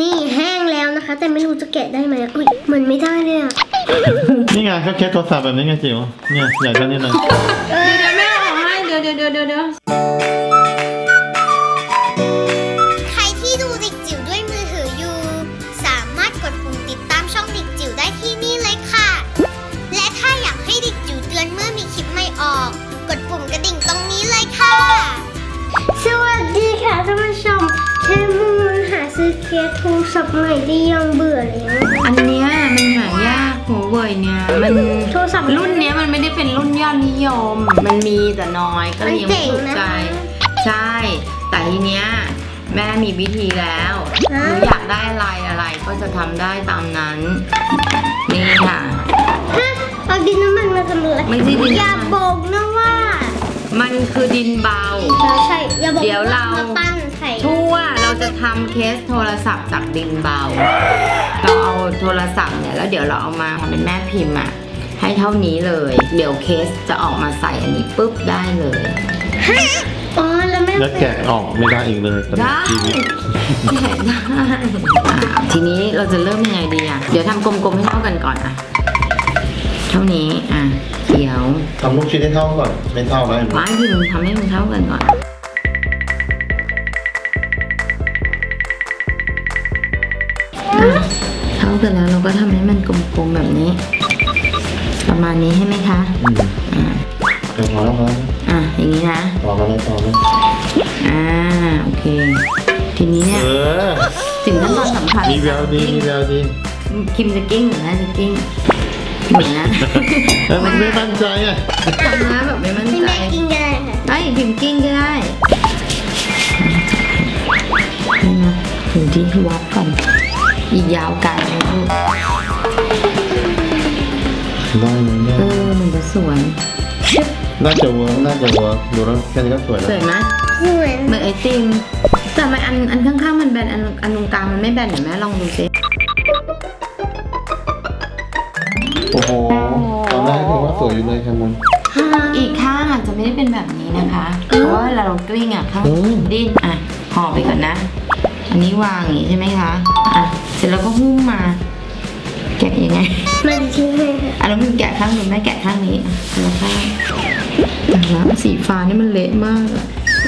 นี่แห้งแล้วนะคะ แต่ไม่รู้จะแกะได้ไหมอุ้ยเหมือนไม่ได้เลยอะนี่ไงก็แค่โทรศัพท์แบบนี้ไงจิ๋วเนี่ยใหญ่เท่านี้เลยเดี๋ยวเดี๋ยวแม่เอาให้เดี๋ยวเดี๋ยวเดี๋ยวเดี๋ยว พท์ใหม่ได้ยังเบื่อแล้ว อันเนี้ยมันหายากหัวเว่ยเนี่ยมันโทรศัพท์รุ่นเนี้ยมันไม่ได้เป็นรุ่นยอดนิยม มันมีแต่น้อยก็เลยยังไม่ถูกใจ ใช่ แต่ทีเนี้ยแม่มีวิธีแล้วหนูอยากได้อะไรอะไรก็จะทำได้ตามนั้น นี่ค่ะฮะเอาดินน้ำมันมาทำอะไรไม่ใช่ดินอย่าน้ำมันบอกนะว่า มันคือดินเบา ใช่ อย่าบอกเดี๋ยวเรามาปั้นไข่ทั่วเรา จะทำเคสโทรศัพท์จากดินเบา เราเอาโทรศัพท์เนี่ยแล้วเดี๋ยวเราเอามาทำเป็นแม่พิมพ์อะให้เท่านี้เลย เดี๋ยวเคสจะออกมาใส่อันนี้ปุ๊บได้เลยอ๋อแล้วแม่แล้วแกะออกไม่ได้อีกเลยตลอได้ดชีวิตแกะได้อะทีนี้เราจะเริ่มยังไงดีอะเดี๋ยวทำกลมๆให้เท่ากันก่อนอะเท่านี้อะเดี๋ยวทำลูกชิ้นให้เท่าก่อน ไม่เท่าแล้วเห็นไหมไม้พิมพ์ทำให้มันเท่ากันก่อน เท่ากันแล้วเราก็ทำให้มันกลมๆแบบนี้ ประมาณนี้ใช่ไหมคะอืมอ่าเดี๋ยวพอแล้วพอแล้วอะอย่างนี้นะต่อมาเลยต่อเลยอ่าโอเค ทีนี้เนี่ยเออถึงขั้นตอนสำคัญมีแววดีมีแววดีคิมจะกิ้งหรือนะจะกิ้งเหมือนนะเออมันไม่มั่นใจอะทำนะแบบไม่มั่นให้ใจแม่กินก็ได้ค่ะไอ้ยพิมพ์กิ้งก็ได้นี่นะถึงที่วัดก่อนอีก ยาวไกลเลยลูกได้เลยเอเนี่ยอมันจะสวยน่าจะเวิร์กน่าจะเวิร์กดูแล้วแค่นี้ก็สวยแล้วสวยไหมเหมือนเหมือนไอติมแต่ทำไมอันอันข้างๆมันแบนอันอันตรงกลางมันไม่แบนเห็นไหมลองดูสิโอ้โหตอนแรกถือว่าสวยอยู่เลยแคมุนอีกข้างอาจจะไม่ได้เป็นแบบนี้นะคะเพราะว่าเวลาเรากลิ้งอะข้างอืมดิ้นอะห่อไปก่อนนะ อันนี้วางอย่างนี้ใช่ไหมคะอะ เสร็จแล้วก็หุ้มมา แกะยังไงมันทิ้งให้ค่ะอันนั้นมันแกะข้างหนึ่งแม่แกะข้างนี้อะคนละข้างแต่ละสีฟ้านี่มันเละมากอะ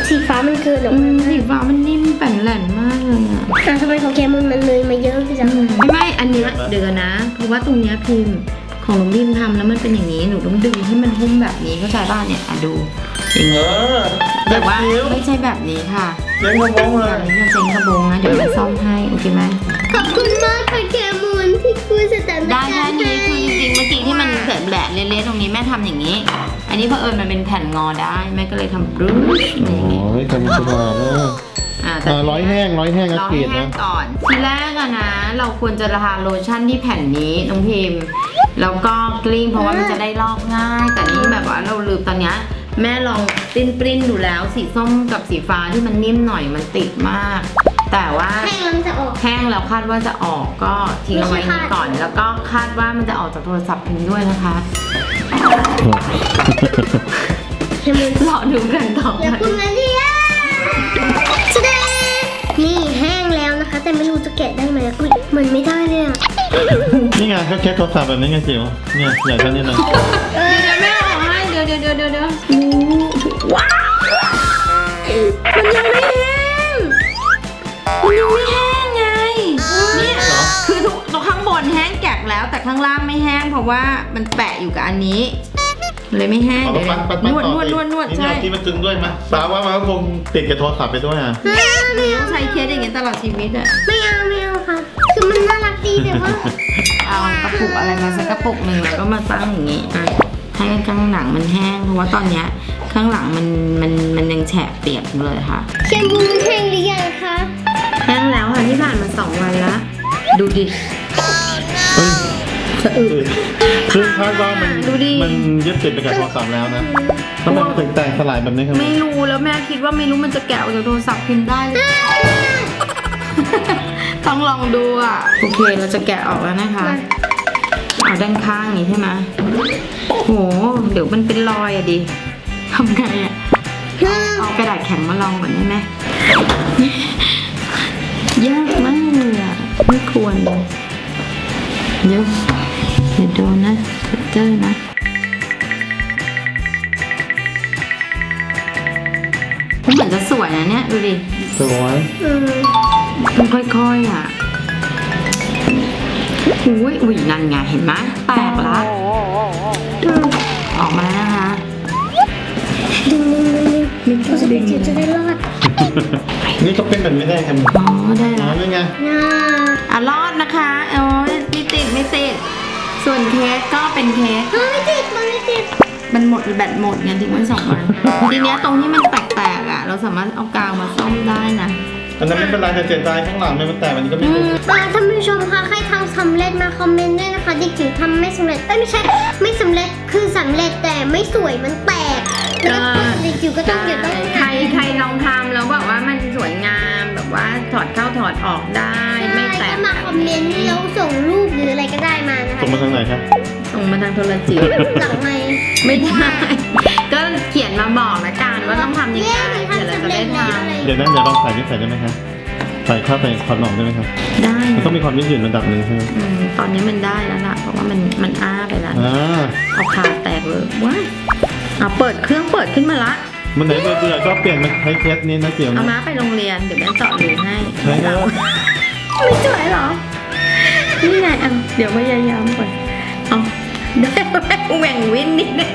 สีฟ้ามันเกินออกอืมามสีฟ้ามันนิ่มแป่นแหลนมากเลยอะอะทำไมของแกมันมันเลยมาเยอะพี่จังไม่ไม่ อันเนี้ยเดือนนะ เพราะว่าตรงเนี้ยพิมพ์ของน้องพิมพ์ทำแล้วมันเป็นอย่างนี้ หนูต้องดึงให้มันหุ้มแบบนี้เข้าใจป่ะเนี่ย อะดู อย่างเอนี้อแต่ว่าคิ้วไม่ใช่แบบนี้ค่ะ เจ๊งกระมงเลแบยบนี้จะเซ็งกระบงนะเดี๋ยวแม่ซ่อมให้โอเคไหมขอบคุณมากค่ะแกมูนที่คุยสถานได้การแค่ณ์นี้ให้คือจริงๆเมื่อกี้ที่มันแบะๆเละๆตรงนี้แม่ทำอย่างนี้ อันนี้เพอเอิญมันเป็นแผ่นงอได้แม่ก็เลยทำรูชอย่างนี้โอ้ยทำสบายนะอ่าแต่ อ่าร้อยแห้งร้อยแห้งรก็อเกลีให้ยดแห้นะ งก่อน ทีแรกอะนะ เราควรจะทาโลชั่นที่แผ่นนี้น้องพิมพ์แล้วก็กลิ้งเพราะว่ามันจะได้ลอกง่าย แต่นี่แบบว่าเราลืมตอนเนี้ย แม่ลองปริ้นปริ้นๆดูแล้วสีส้มกับสีฟ้าที่มันนิ่มหน่อยมันติดมาก แต่ว่าให้มันจะออก แห้งแล้วคาดว่าจะออกก็ทิ้งเอาไว้ไม่ใช่นี่คาดก่อน แล้วก็คาดว่ามันจะออกจากโทรศัพท์พิมพ์ด้วยนะคะแกมูนรอดูกันต่อไปแล้วคุณนันทีอะแสดงนี่แห้งแล้วนะคะ แต่ไม่รู้จะแกะได้ไหมอุ้ยเหมือนไม่ได้เลยอะนี่ไงก็แค่โทรศัพท์แบบนี้ไงจิ๋วเนี่ยใหญ่เท่านี้เลย เพราะว่ามันแปะอยู่กับอันนี้เลยไม่แห้งเอาเดี๋ยวปัดปัดนปัดวดต่อนวดสินวดนวดนี่ใช่เอาที่มันตึงด้วยไหมสาวว่ามันก็คงติดกับโทรศัพท์ไปด้วยอะต้องใช้เคสอย่างเงี้ยตลอดชีวิตอะไม่เอาไม่เอาค่ะ คือมันน่ารักดีแต่ว่าเอากระปุกอะไรมาสักกระปุกหนึ่งแล้วก็มาตั้งอย่างงี้อะให้ข้างหลังมันแห้งเพราะว่าตอนเนี้ยข้างหลังมันมันมันยังแฉะเปียกอยู่เลยค่ะแกมูนแห้งหรือยังคะแห้งแล้วค่ะที่ผ่านมาสองวันแล้วดูดิเฮ้ยสะอึก คือคาดว่ามันดูดิ มันยึดติดไปกับโทรศัพท์แล้วนะทำไมมันถึงแตกสลายแบบนี้ครับไม่รู้แล้วแม่คิดว่าไม่รู้มันจะแกะออกจากโทรศัพท์พิมพ์ได้หรือต้องลองดูอะ โอเคเราจะแกะออกแล้วนะคะ เอาด้านข้างนี้ใช่ไหมโห เดี๋ยวมันเป็นรอยอะดิทำไงอะเอากระดาษแข็งมาลองก่อนได้ไหมยากมากเลยอะควรเลยเดี๋ยวเดี๋ยวโดนนะคัตเตอร์นะมันเหมือนจะสวยนะเนี่ย ดูดิ สวยอืมมันค่อยๆอะ อุ้ยอุ้ยนั่นไงเห็นไหมแตกละออกมาแล้วนะคะดึงดึงดึงดึงเราจะเด็กจิ๋วจะได้รอด นี่ก็เป็นแบบไม่ได้ครับอ๋อได้อ๋อแล้วนี่ไงน่าอะรอดนะคะโอ้ยไม่ติดไม่ติด ส่วนเคสก็เป็นเคสเฮ้ยไม่ติดมันไม่ติดมันหมดแบตหมดไงทิ้งไว้สองวัน ทีเนี้ยตรงที่มันแตกๆอะ เราสามารถเอากาวมาซ่อมได้นะอันนั้นไม่เป็นไรแต่เสียดายข้างหลังมันแตกอันนี้ก็ไม่รู้อ่าท่านผู้ชมคะใครทำสำเร็จมาคอมเมนต์ด้วยนะคะเด็กจิ๋วทำไม่สำเร็จเอ้ยไม่ใช่ไม่สำเร็จคือสำเร็จแต่ไม่สวยมันแตกแล้วก็เด็กจิ๋วก็ต้องเดี๋ยวต้องใครใครลองทำแล้วแบบว่ามันสวยงามแบบว่าถอดเข้าถอดออกได้ ไม่แตใช่กก็มาค อมเมนต์แล้วส่งรูปหรืออะไรก็ได้มานะคะส่งมาทางไหนครับส่งมาทางโทรจิ๋วหลังไมค์ไม่ได้ ก็เขียนมาบอกละกันว่าต้องทำยังไงเย้มันเดี๋ยวเราทำจะสำเร็ได้จทแล้วอะไรเดี๋ยวนะเดี๋ยวลองใส่นี่ใส่ได้ไหมครับใส่เข้าไปขอดหนอมได้ไหมครับำได้มันต้องมีความยืดหยุ่นระดับหนึ่งใช่ไหมอืมตอนนี้มันได้แล้วล่ะเพราะว่ามันมันอ้าไปแล้วอ่าเอาขาแตกเลยว้ายเอาเปิดเครื่องเปิดขึ้นมาละมันไหนเบื่อๆก็เปลี่ยนมาใช้เคสนี้นะเจียวเอานะม้าไปโรงเรียนเดี๋ยวแม่เจาะรูให้ใช่แล้ว ไม่สวยหรอ นี่ไงอะเดี๋ยวพยายามก่อน เอาได้แหว่งวินนิดนึง